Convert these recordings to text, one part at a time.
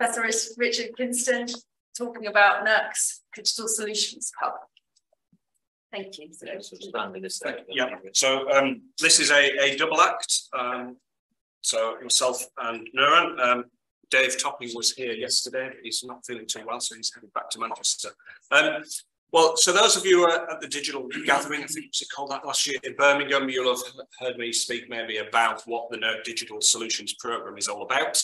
Professor Richard Kingston talking about NERC's Digital Solutions Hub. Thank you. Yeah, so um, this is a, a double act. Um, so yourself and Nourhan. Um, Dave Topping was here yesterday, but he's not feeling too well, so he's heading back to Manchester. Um, well, so those of you at the digital gathering, I think was it called that last year in Birmingham, you'll have heard me speak maybe about what the NERC Digital Solutions Programme is all about.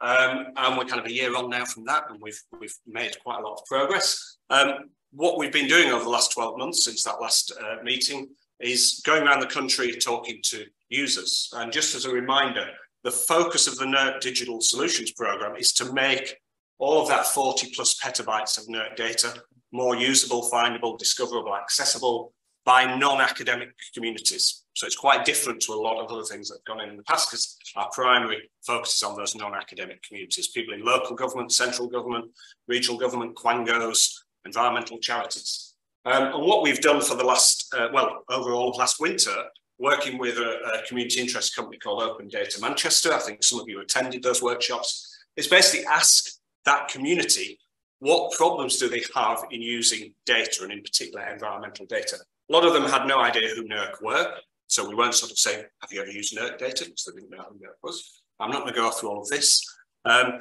Um, and we're kind of a year on now from that, and we've we've made quite a lot of progress. Um, what we've been doing over the last 12 months since that last uh, meeting is going around the country talking to users. And just as a reminder, the focus of the NERC Digital Solutions Programme is to make all of that 40 plus petabytes of NERC data more usable, findable, discoverable, accessible by non-academic communities. So it's quite different to a lot of other things that have gone in in the past because our primary focus is on those non-academic communities, people in local government, central government, regional government, quangos, environmental charities. Um, and what we've done for the last, uh, well, overall last winter, working with a, a, community interest company called Open Data Manchester, I think some of you attended those workshops, is basically ask that community what problems do they have in using data and in particular environmental data. A lot of them had no idea who NERC were, so we weren't sort of saying, have you ever used NERC data? Because they didn't know who NERC was. I'm not going to go through all of this. Um,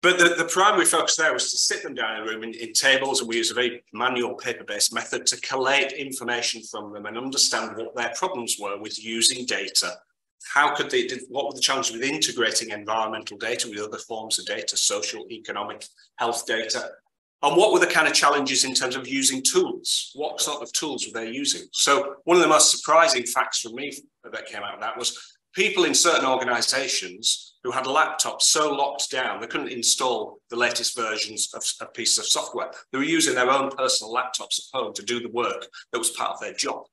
but the, the primary focus there was to sit them down in a room in, in tables, and we use a very manual paper-based method to collate information from them and understand what their problems were with using data. How could they, what were the challenges with integrating environmental data with other forms of data, social, economic, health data? And what were the kind of challenges in terms of using tools? What sort of tools were they using? So one of the most surprising facts for me that came out of that was people in certain organizations who had laptops so locked down they couldn't install the latest versions of a piece of software. They were using their own personal laptops at home to do the work that was part of their job.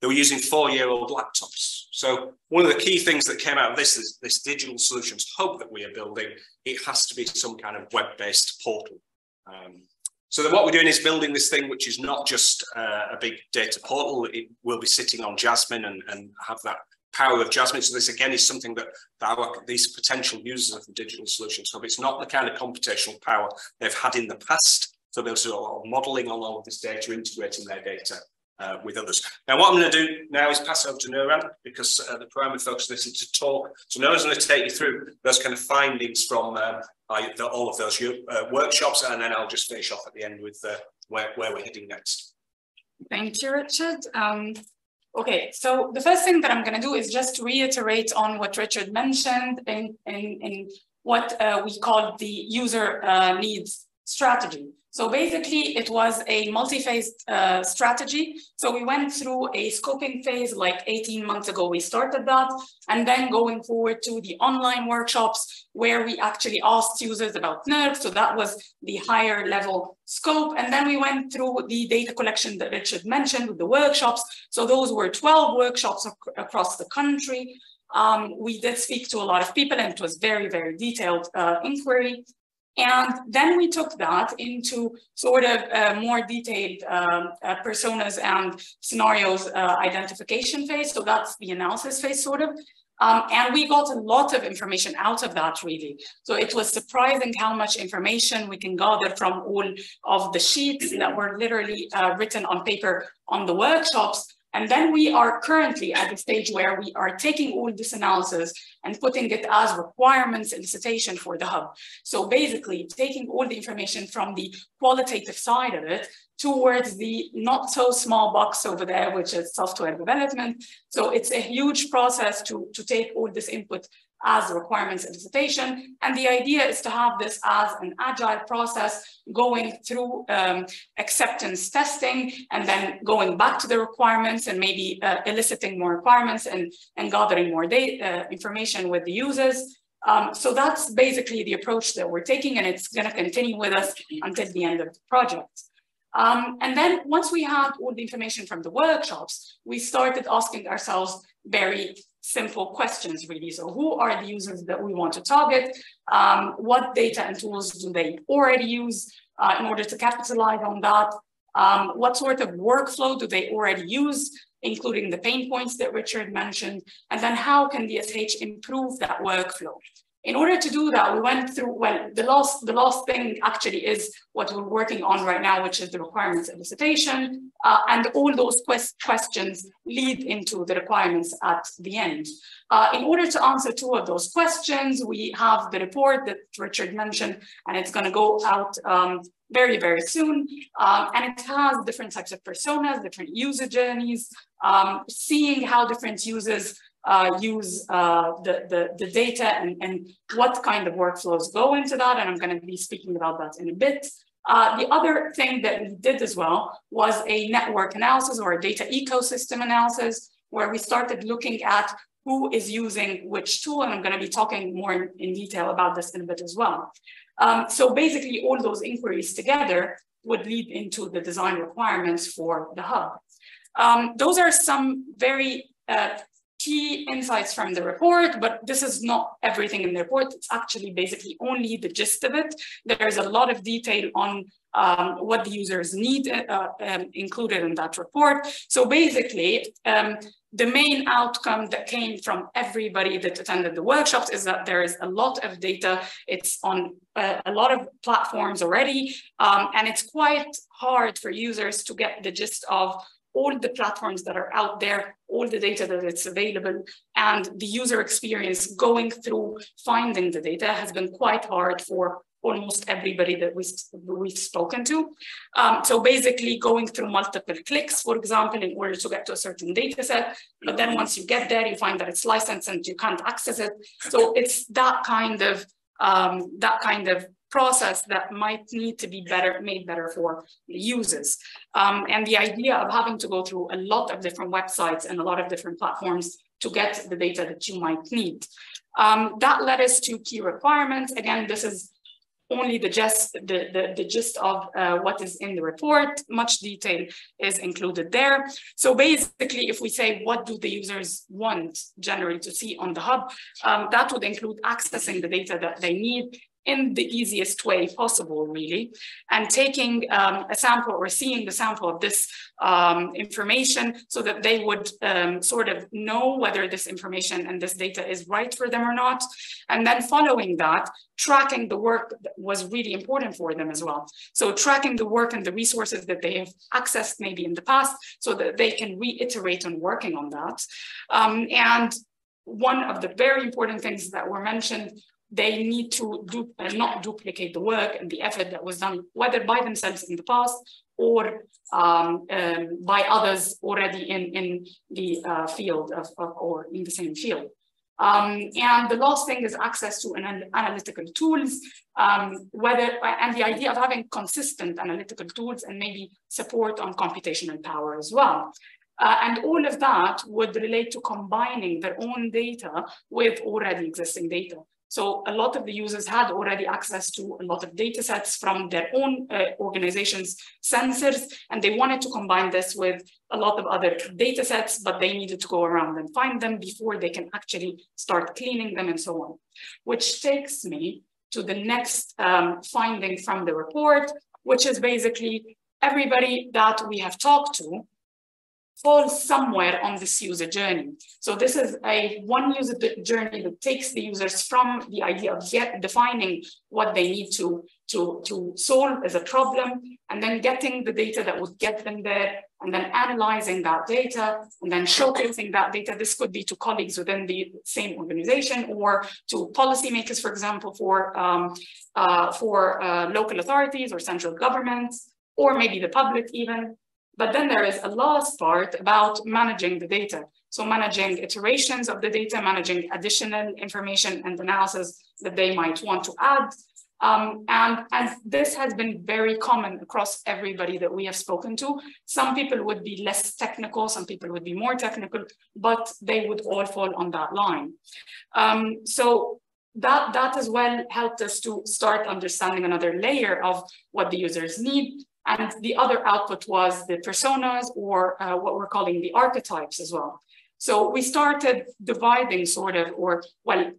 They were using four-year-old laptops. So one of the key things that came out of this is this digital solutions hub that we are building. It has to be some kind of web-based portal. Um, so that what we're doing is building this thing, which is not just uh, a big data portal. It will be sitting on JASMIN and, and have that power of JASMIN. So this again is something that our, these potential users of the digital solutions hub, it's not the kind of computational power they've had in the past. So lot of modeling on all of this data, integrating their data uh, with others. Now, what I'm going to do now is pass over to Nourhan because uh, the primary focus of this is to talk. So Nourhan's going to take you through those kind of findings from um, the, all of those uh, workshops, and then I'll just finish off at the end with uh, where, where we're heading next. Thank you, Richard. Um, Okay, so the first thing that I'm going to do is just reiterate on what Richard mentioned in, in, in what uh, we call the user uh, needs strategy. So basically, it was a multi-phase uh, strategy. So we went through a scoping phase like 18 months ago, we started that. And then going forward to the online workshops where we actually asked users about NERC. So that was the higher level scope. And then we went through the data collection that Richard mentioned with the workshops. So those were 12 workshops ac across the country. Um, we did speak to a lot of people and it was very, very detailed uh, inquiry. And then we took that into sort of uh, more detailed um, uh, personas and scenarios uh, identification phase. So that's the analysis phase sort of. Um, and we got a lot of information out of that really. So it was surprising how much information we can gather from all of the sheets that were literally uh, written on paper on the workshops and then we are currently at the stage where we are taking all this analysis and putting it as requirements elicitation for the hub. So basically taking all the information from the qualitative side of it towards the not so small box over there, which is software development. So it's a huge process to, to take all this input as the requirements elicitation. And the idea is to have this as an agile process going through um, acceptance testing and then going back to the requirements and maybe uh, eliciting more requirements and, and gathering more data, uh, information with the users. Um, so that's basically the approach that we're taking and it's gonna continue with us until the end of the project. Um, and then once we had all the information from the workshops, we started asking ourselves very simple questions really. So who are the users that we want to target? Um, what data and tools do they already use uh, in order to capitalize on that? Um, what sort of workflow do they already use, including the pain points that Richard mentioned? And then how can the DSH improve that workflow? In order to do that, we went through, well, the last, the last thing actually is what we're working on right now, which is the requirements elicitation. Uh, and all those quest questions lead into the requirements at the end. Uh, in order to answer two of those questions, we have the report that Richard mentioned, and it's going to go out um, very, very soon. Um, and it has different types of personas, different user journeys, um, seeing how different users uh, use uh, the, the, the, data and, and what kind of workflows go into that. And I'm going to be speaking about that in a bit. Uh, the other thing that we did as well was a network analysis or a data ecosystem analysis, where we started looking at who is using which tool. And I'm going to be talking more in, in detail about this in a bit as well. Um, so basically all those inquiries together would lead into the design requirements for the hub. Um, those are some very uh, key insights from the report, but this is not everything in the report. It's actually basically only the gist of it. There's a lot of detail on um, what the users need uh, um, included in that report. So basically, um, the main outcome that came from everybody that attended the workshops is that there is a lot of data. It's on uh, a lot of platforms already, um, and it's quite hard for users to get the gist of all the platforms that are out there, all the data that it's available, and the user experience going through finding the data has been quite hard for almost everybody that we, we've spoken to. Um, so basically going through multiple clicks, for example, in order to get to a certain data set. But then once you get there, you find that it's licensed and you can't access it. So it's that kind of um, that kind of process that might need to be better made better for users. Um, and the idea of having to go through a lot of different websites and a lot of different platforms to get the data that you might need. Um, that led us to key requirements. Again, this is only the gist, the, the, the gist of uh, what is in the report. Much detail is included there. So basically, if we say, what do the users want generally to see on the hub, um, that would include accessing the data that they need in the easiest way possible, really, and taking um, a sample or seeing the sample of this um, information so that they would um, sort of know whether this information and this data is right for them or not. And then following that, tracking the work was really important for them as well. So tracking the work and the resources that they have accessed maybe in the past so that they can reiterate on working on that. Um, and one of the very important things that were mentioned they need to do, uh, not duplicate the work and the effort that was done, whether by themselves in the past or um, um, by others already in, in the uh, field of, of, or in the same field. Um, and the last thing is access to an analytical tools, um, whether and the idea of having consistent analytical tools and maybe support on computational power as well. Uh, and all of that would relate to combining their own data with already existing data. So a lot of the users had already access to a lot of data sets from their own uh, organization's sensors, and they wanted to combine this with a lot of other data sets, but they needed to go around and find them before they can actually start cleaning them and so on. Which takes me to the next um, finding from the report, which is basically everybody that we have talked to falls somewhere on this user journey. So this is a one user journey that takes the users from the idea of get, defining what they need to, to, to solve as a problem, and then getting the data that would get them there, and then analyzing that data, and then showcasing that data. This could be to colleagues within the same organization or to policymakers, for example, for, um, uh, for uh, local authorities or central governments, or maybe the public even. But then there is a last part about managing the data. So managing iterations of the data, managing additional information and analysis that they might want to add. Um, and, and this has been very common across everybody that we have spoken to. Some people would be less technical, some people would be more technical, but they would all fall on that line. Um, so that, that as well helped us to start understanding another layer of what the users need and the other output was the personas or uh, what we're calling the archetypes as well. So we started dividing sort of, or well,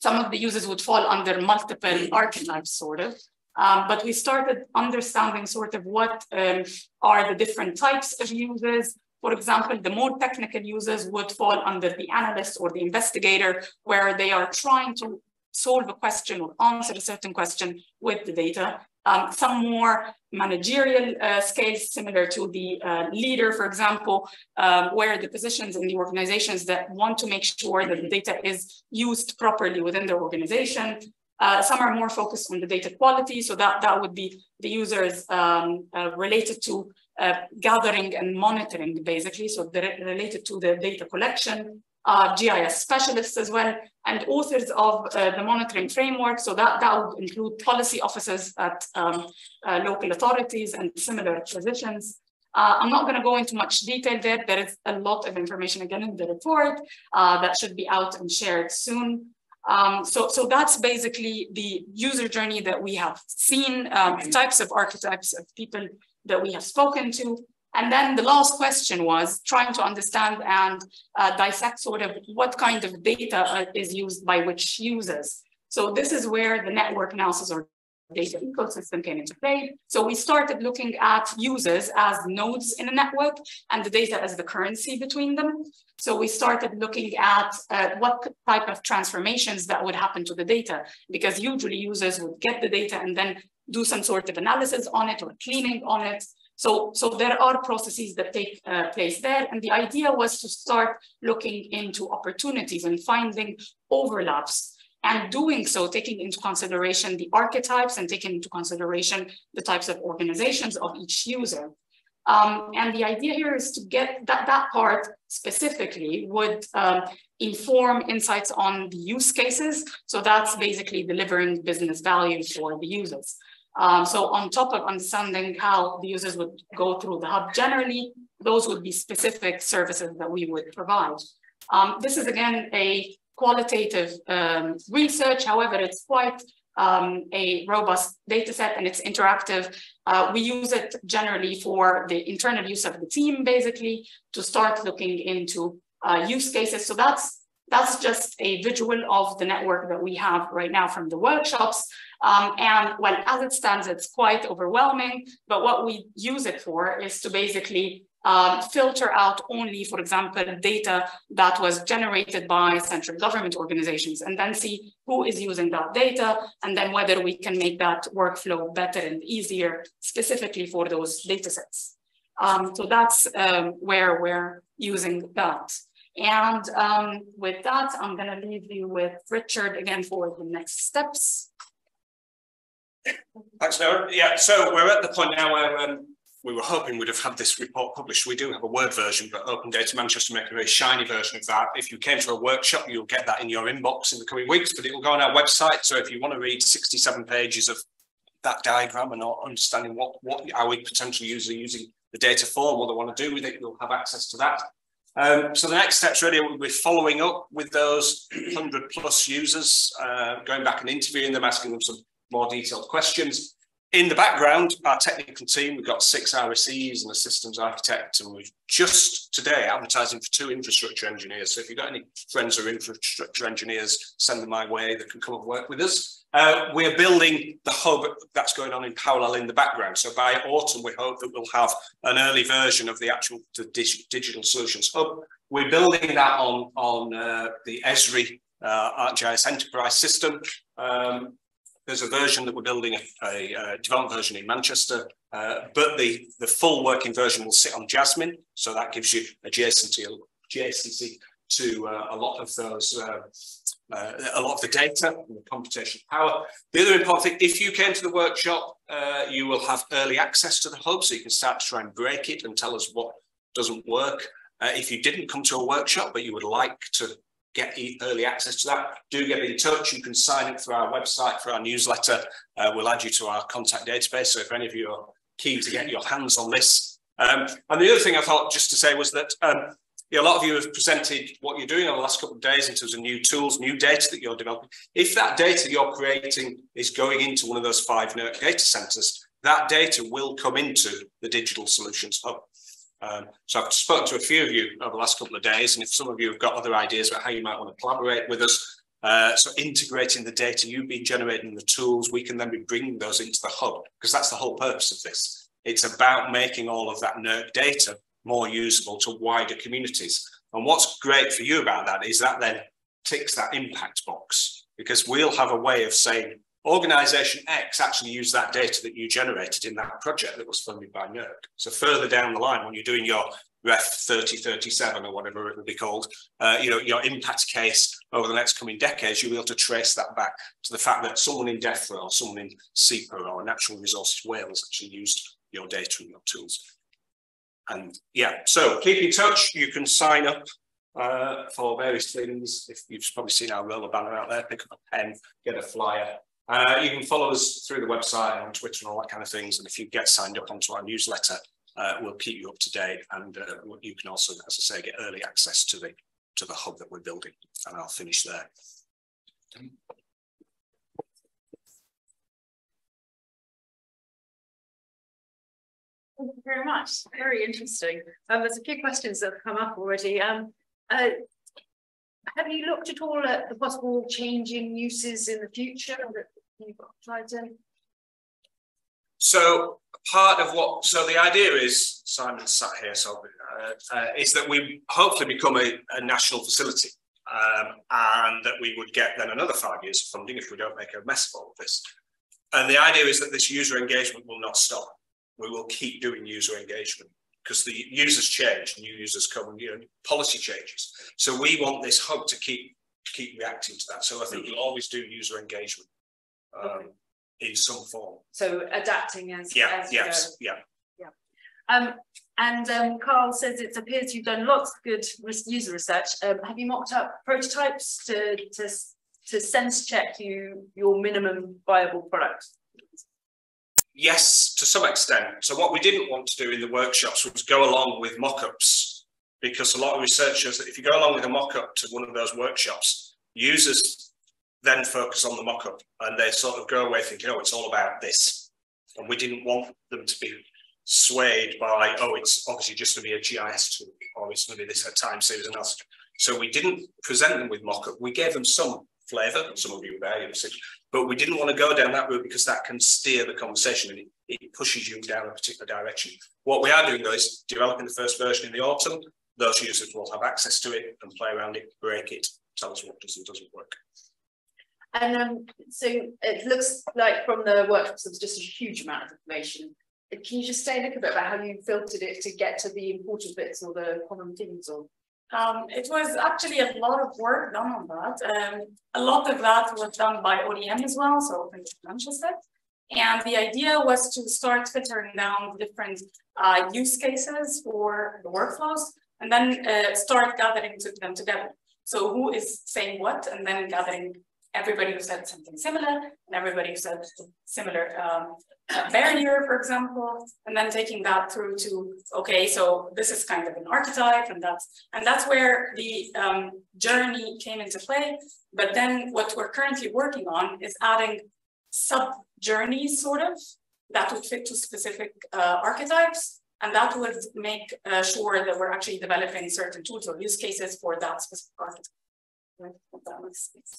some of the users would fall under multiple archetypes sort of. Um, but we started understanding sort of what um, are the different types of users. For example, the more technical users would fall under the analyst or the investigator, where they are trying to solve a question or answer a certain question with the data. Um, some more managerial uh, scales similar to the uh, leader, for example, um, where the positions in the organizations that want to make sure that the data is used properly within their organization. Uh, some are more focused on the data quality, so that, that would be the users um, uh, related to uh, gathering and monitoring, basically, so related to the data collection, uh, GIS specialists as well, and authors of uh, the monitoring framework. So that, that would include policy officers at um, uh, local authorities and similar positions. Uh, I'm not going to go into much detail there. There is a lot of information again in the report uh, that should be out and shared soon. Um, so, so that's basically the user journey that we have seen, um, types of archetypes of people that we have spoken to. And then the last question was trying to understand and uh, dissect sort of what kind of data uh, is used by which users. So this is where the network analysis or data ecosystem came into play. So we started looking at users as nodes in a network and the data as the currency between them. So we started looking at uh, what type of transformations that would happen to the data because usually users would get the data and then do some sort of analysis on it or cleaning on it. So, so there are processes that take uh, place there. And the idea was to start looking into opportunities and finding overlaps and doing so, taking into consideration the archetypes and taking into consideration the types of organizations of each user. Um, and the idea here is to get that, that part specifically would um, inform insights on the use cases. So that's basically delivering business value for the users. Um, so on top of understanding how the users would go through the hub generally, those would be specific services that we would provide. Um, this is again a qualitative um, research, however, it's quite um, a robust data set and it's interactive. Uh, we use it generally for the internal use of the team, basically, to start looking into uh, use cases. So that's that's just a visual of the network that we have right now from the workshops. Um, and well, as it stands, it's quite overwhelming, but what we use it for is to basically um, filter out only, for example, data that was generated by central government organizations and then see who is using that data and then whether we can make that workflow better and easier specifically for those data sets. Um, so that's um, where we're using that. And um, with that, I'm going to leave you with Richard again for the next steps. Thanks, Noah. Yeah, so we're at the point now where um, we were hoping we'd have had this report published. We do have a Word version, but Open Data Manchester make a very shiny version of that. If you came to a workshop, you'll get that in your inbox in the coming weeks, but it will go on our website. So if you want to read 67 pages of that diagram and not understanding what, what our potential user using the data for, what they want to do with it, you'll have access to that. Um, so the next steps really will be following up with those 100 plus users, uh, going back and interviewing them, asking them some more detailed questions. In the background, our technical team, we've got six RSEs and a systems architect, and we've just today advertising for two infrastructure engineers. So if you've got any friends or infrastructure engineers, send them my way that can come and work with us. Uh, we're building the hub that's going on in parallel in the background. So by autumn, we hope that we'll have an early version of the actual the dig digital solutions hub. We're building that on, on uh, the Esri uh, ArcGIS enterprise system. Um, there's a version that we're building, a, a, a development version in Manchester, uh, but the, the full working version will sit on JASMIN. So that gives you adjacency, adjacency to uh, a lot of those, uh, a lot of the data and the computational power. The other important thing, if you came to the workshop, uh, you will have early access to the hub, so you can start to try and break it and tell us what doesn't work. Uh, if you didn't come to a workshop, but you would like to get early access to that, do get in touch. You can sign up through our website for our newsletter. Uh, we'll add you to our contact database. So if any of you are keen to get your hands on this. Um, and the other thing I thought just to say was that um, a lot of you have presented what you're doing over the last couple of days in terms of new tools, new data that you're developing. If that data you're creating is going into one of those five NERC data centers, that data will come into the digital solutions hub. Um, so I've spoken to a few of you over the last couple of days, and if some of you have got other ideas about how you might want to collaborate with us, uh, so integrating the data you've been generating, the tools, we can then be bringing those into the hub, because that's the whole purpose of this. It's about making all of that NERC data more usable to wider communities. And what's great for you about that is that then ticks that impact box. because we'll have a way of saying organization X actually used that data that you generated in that project that was funded by NERC. So further down the line, when you're doing your REF 3037 or whatever it will be called, uh, you know, your impact case over the next coming decades, you'll be able to trace that back to the fact that someone in DEFRA or someone in SEPA or Natural Resources Wales actually used your data and your tools. And yeah, so keep in touch. You can sign up uh, for various things. If you've probably seen our roller banner out there, pick up a pen, get a flyer. Uh, you can follow us through the website and on Twitter and all that kind of things. And if you get signed up onto our newsletter, uh, we'll keep you up to date. And uh, you can also, as I say, get early access to the to the hub that we're building. And I'll finish there. Thank you very much. Very interesting. Um, there's a few questions that have come up already. Um, uh, have you looked at all at the possible change in uses in the future that you've tried to? So part of what, so the idea is, Simon sat here, so uh, uh, is that we hopefully become a, a national facility um, and that we would get then another five years of funding if we don't make a mess of all of this. And the idea is that this user engagement will not stop. We will keep doing user engagement because the users change, new users come, you know, policy changes. So we want this hub to keep keep reacting to that. So I think we'll always do user engagement um, okay. in some form. So adapting as yeah, as yes, yeah. Yeah. Um, and um, Carl says it appears you've done lots of good user research. Um, have you mocked up prototypes to to to sense check you your minimum viable product? Yes, to some extent. So what we didn't want to do in the workshops was go along with mock-ups because a lot of research shows that if you go along with a mock-up to one of those workshops, users then focus on the mock-up and they sort of go away thinking, oh, it's all about this. And we didn't want them to be swayed by, oh, it's obviously just going to be a GIS tool or it's going to be this time series analysis. So we didn't present them with mock-up. We gave them some flavour, some of you were there, but we didn't want to go down that route because that can steer the conversation and it, it pushes you down a particular direction. What we are doing though is developing the first version in the autumn. Those users will have access to it and play around it, break it, tell us what does and doesn't work. And um, so it looks like from the workshops, there's just a huge amount of information. Can you just say a little bit about how you filtered it to get to the important bits or the common themes or um, it was actually a lot of work done on that. Um, a lot of that was done by ODM as well, so Open Set. And the idea was to start filtering down different uh, use cases for the workflows and then uh, start gathering them together. So who is saying what and then gathering everybody who said something similar and everybody who said similar um, barrier, for example, and then taking that through to, okay, so this is kind of an archetype and that's, and that's where the um, journey came into play. But then what we're currently working on is adding sub journeys sort of that would fit to specific uh, archetypes. And that would make uh, sure that we're actually developing certain tools or use cases for that specific archetype.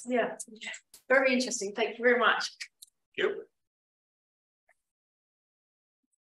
Yeah, very interesting. Thank you very much. Thank you.